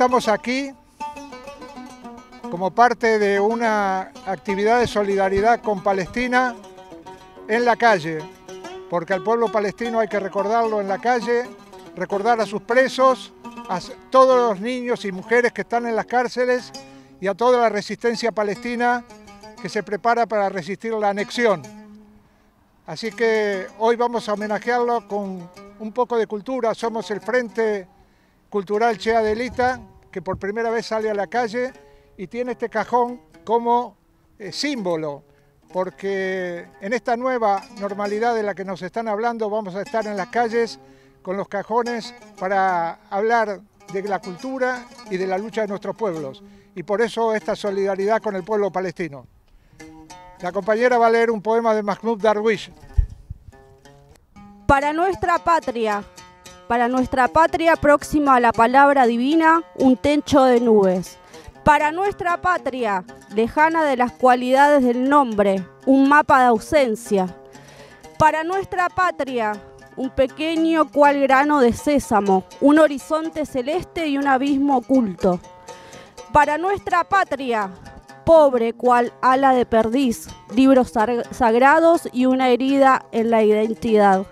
estamos aquí como parte de una actividad de solidaridad con Palestina en la calle, porque al pueblo palestino hay que recordarlo en la calle, recordar a sus presos, a todos los niños y mujeres que están en las cárceles y a toda la resistencia palestina que se prepara para resistir la anexión. Así que hoy vamos a homenajearlo con un poco de cultura. Somos el Frente Cultural Chea Delita, que por primera vez sale a la calle y tiene este cajón como eh, símbolo, porque en esta nueva normalidad de la que nos están hablando vamos a estar en las calles con los cajones para hablar de la cultura y de la lucha de nuestros pueblos. Y por eso esta solidaridad con el pueblo palestino. La compañera va a leer un poema de Mahmoud Darwish. Para nuestra patria, para nuestra patria próxima a la palabra divina, un techo de nubes. Para nuestra patria, lejana de las cualidades del nombre, un mapa de ausencia. Para nuestra patria, un pequeño cual grano de sésamo, un horizonte celeste y un abismo oculto. Para nuestra patria, pobre cual ala de perdiz, libros sagrados y una herida en la identidad.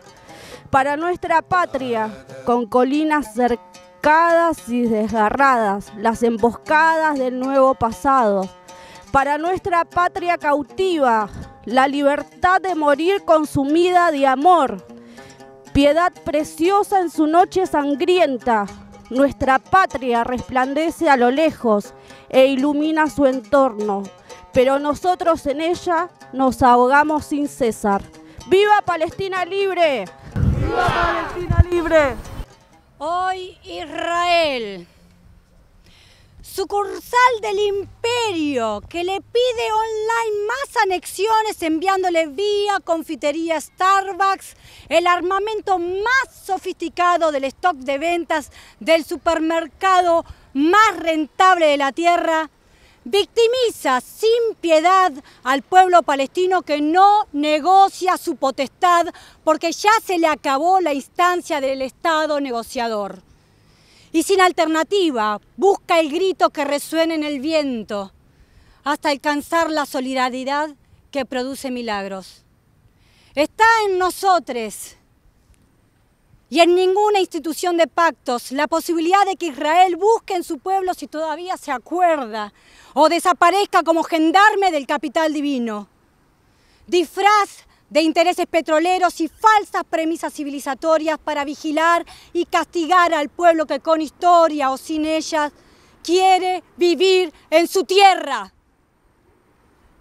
Para nuestra patria, con colinas cercadas y desgarradas, las emboscadas del nuevo pasado. Para nuestra patria cautiva, la libertad de morir consumida de amor. Piedad preciosa en su noche sangrienta, nuestra patria resplandece a lo lejos e ilumina su entorno, pero nosotros en ella nos ahogamos sin cesar. ¡Viva Palestina libre! ¡Viva Palestina libre! Hoy Israel sucursal del imperio que le pide online más anexiones enviándole vía confitería Starbucks el armamento más sofisticado del stock de ventas del supermercado más rentable de la tierra, victimiza sin piedad al pueblo palestino que no negocia su potestad porque ya se le acabó la instancia del Estado negociador y sin alternativa busca el grito que resuene en el viento hasta alcanzar la solidaridad que produce milagros. Está en nosotros y en ninguna institución de pactos la posibilidad de que Israel busque en su pueblo si todavía se acuerda o desaparezca como gendarme del capital divino. Disfraz de intereses petroleros y falsas premisas civilizatorias para vigilar y castigar al pueblo que con historia o sin ellas quiere vivir en su tierra.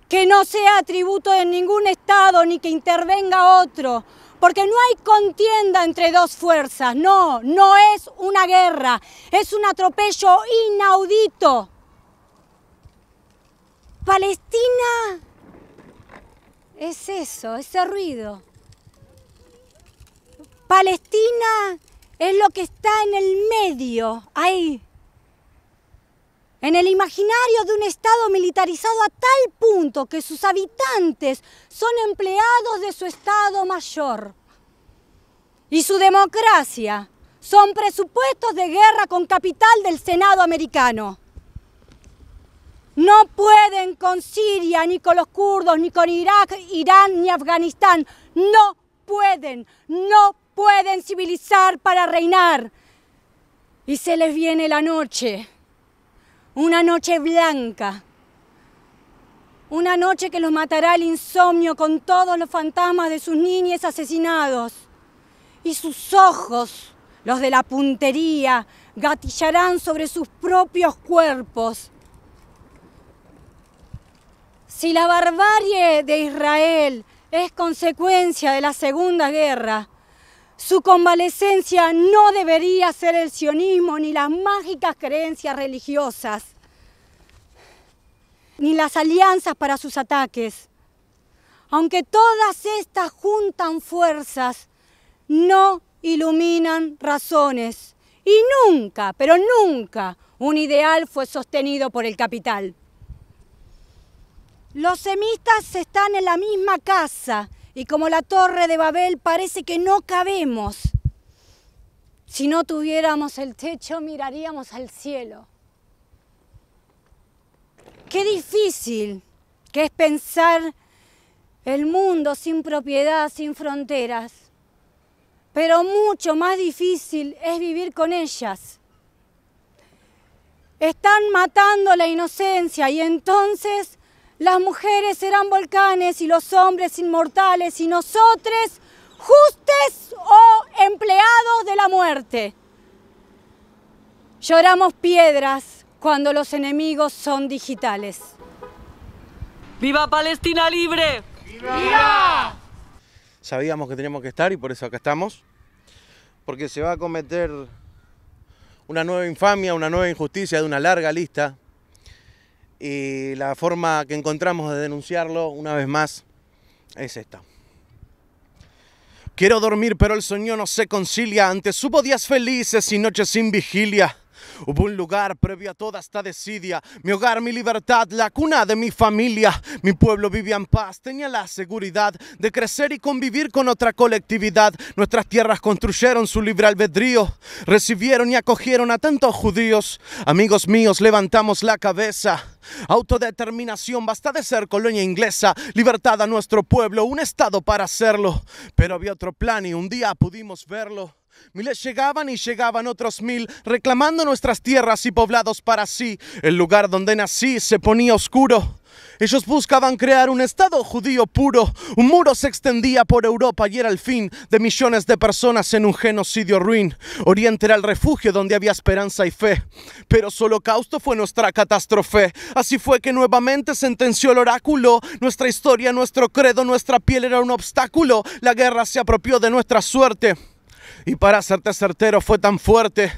Que no sea tributo de ningún Estado ni que intervenga otro, porque no hay contienda entre dos fuerzas, no, no es una guerra, es un atropello inaudito. Palestina es eso, ese ruido. Palestina es lo que está en el medio, ahí, en el imaginario de un Estado militarizado a tal punto que sus habitantes son empleados de su Estado mayor. Y su democracia son presupuestos de guerra con capital del Senado americano. No pueden con Siria, ni con los kurdos, ni con Irak, Irán, ni Afganistán. No pueden, no pueden civilizar para reinar. Y se les viene la noche, una noche blanca, una noche que los matará el insomnio con todos los fantasmas de sus niños asesinados. Y sus ojos, los de la puntería, gatillarán sobre sus propios cuerpos si la barbarie de Israel es consecuencia de la Segunda Guerra, su convalecencia no debería ser el sionismo ni las mágicas creencias religiosas, ni las alianzas para sus ataques. Aunque todas estas juntan fuerzas, no iluminan razones. Y nunca, pero nunca, un ideal fue sostenido por el capital. Los semistas están en la misma casa y como la torre de Babel parece que no cabemos. Si no tuviéramos el techo miraríamos al cielo. qué difícil que es pensar el mundo sin propiedad, sin fronteras. Pero mucho más difícil es vivir con ellas. Están matando la inocencia y entonces las mujeres serán volcanes y los hombres inmortales y nosotros justes o empleados de la muerte. Lloramos piedras cuando los enemigos son digitales. ¡Viva Palestina libre! ¡Viva! Sabíamos que teníamos que estar y por eso acá estamos. Porque se va a cometer una nueva infamia, una nueva injusticia de una larga lista. Y la forma que encontramos de denunciarlo, una vez más, es esta. Quiero dormir, pero el sueño no se concilia. Antes hubo días felices y noches sin vigilia. Hubo un lugar previo a toda esta desidia, mi hogar, mi libertad, la cuna de mi familia. Mi pueblo vivía en paz, tenía la seguridad de crecer y convivir con otra colectividad. Nuestras tierras construyeron su libre albedrío, recibieron y acogieron a tantos judíos. Amigos míos, levantamos la cabeza. Autodeterminación, basta de ser colonia inglesa, libertad a nuestro pueblo, un estado para hacerlo. Pero había otro plan y un día pudimos verlo. Miles llegaban y llegaban otros mil, reclamando nuestras tierras y poblados para sí. El lugar donde nací se ponía oscuro. Ellos buscaban crear un Estado judío puro. Un muro se extendía por Europa y era el fin de millones de personas en un genocidio ruin. Oriente era el refugio donde había esperanza y fe. Pero su holocausto fue nuestra catástrofe. Así fue que nuevamente sentenció el oráculo. Nuestra historia, nuestro credo, nuestra piel era un obstáculo. La guerra se apropió de nuestra suerte. Y para serte certero fue tan fuerte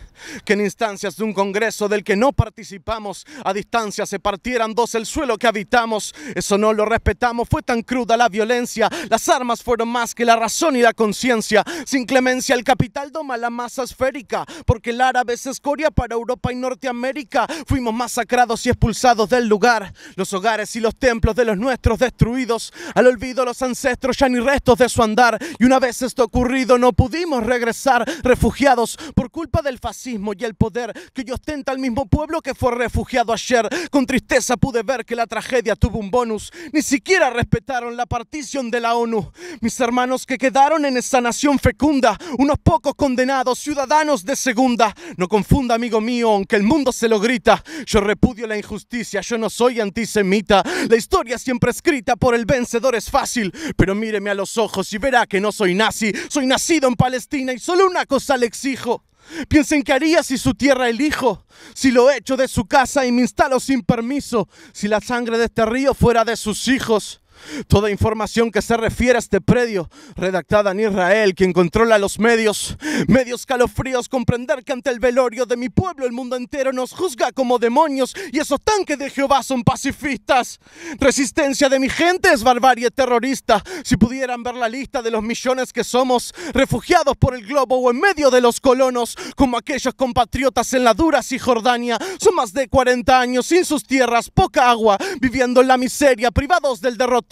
que en instancias de un congreso del que no participamos, a distancia se partieran dos el suelo que habitamos. Eso no lo respetamos, fue tan cruda la violencia. Las armas fueron más que la razón y la conciencia. Sin clemencia el capital doma la masa esférica, porque el árabe es escoria para Europa y Norteamérica. Fuimos masacrados y expulsados del lugar. Los hogares y los templos de los nuestros destruidos. Al olvido los ancestros ya ni restos de su andar. Y una vez esto ocurrido no pudimos regresar refugiados por culpa del fascismo y el poder que hoy ostenta el mismo pueblo que fue refugiado ayer. Con tristeza pude ver que la tragedia tuvo un bonus. Ni siquiera respetaron la partición de la ONU. Mis hermanos que quedaron en esa nación fecunda, unos pocos condenados, ciudadanos de segunda. No confunda, amigo mío, aunque el mundo se lo grita. Yo repudio la injusticia, yo no soy antisemita. La historia siempre escrita por el vencedor es fácil, pero míreme a los ojos y verá que no soy nazi. Soy nacido en Palestina y solo una cosa le exijo. Piensen qué haría si su tierra elijo, si lo echo de su casa y me instalo sin permiso, si la sangre de este río fuera de sus hijos. Toda información que se refiere a este predio, redactada en Israel, quien controla los medios, medios calofríos, comprender que ante el velorio de mi pueblo el mundo entero nos juzga como demonios y esos tanques de Jehová son pacifistas. Resistencia de mi gente es barbarie terrorista. Si pudieran ver la lista de los millones que somos, refugiados por el globo o en medio de los colonos, como aquellos compatriotas en la dura Cisjordania, son más de 40 años sin sus tierras, poca agua, viviendo en la miseria, privados del derrotero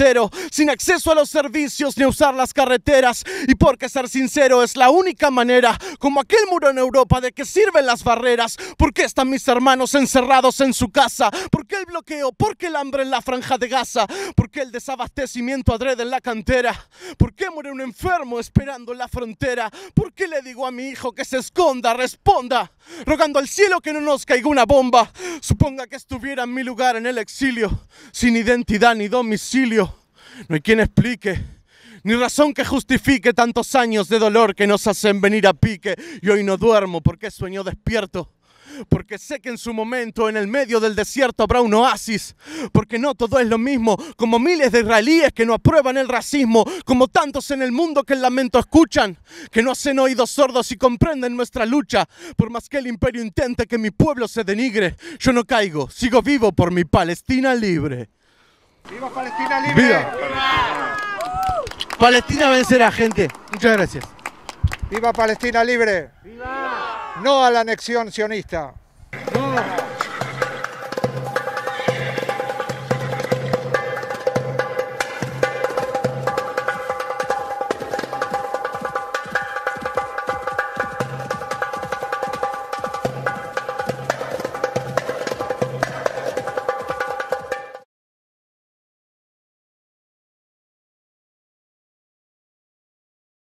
sin acceso a los servicios ni usar las carreteras. Y porque ser sincero es la única manera, como aquel muro en Europa, de que sirven las barreras. ¿Por qué están mis hermanos encerrados en su casa? ¿Por qué el bloqueo? ¿Por qué el hambre en la franja de Gaza? ¿Por qué el desabastecimiento adrede en la cantera? ¿Por qué muere un enfermo esperando en la frontera? ¿Por qué le digo a mi hijo que se esconda, responda, rogando al cielo que no nos caiga una bomba? Suponga que estuviera en mi lugar en el exilio, sin identidad ni domicilio. No hay quien explique, ni razón que justifique tantos años de dolor que nos hacen venir a pique. Y hoy no duermo porque sueño despierto. Porque sé que en su momento en el medio del desierto habrá un oasis. Porque no todo es lo mismo. Como miles de israelíes que no aprueban el racismo. Como tantos en el mundo que el lamento escuchan. Que no hacen oídos sordos y comprenden nuestra lucha. Por más que el imperio intente que mi pueblo se denigre. Yo no caigo. Sigo vivo por mi Palestina libre. ¡Viva Palestina libre! ¡Viva! Palestina vencerá, gente. Muchas gracias. ¡Viva Palestina libre! ¡Viva! No a la anexión sionista. No.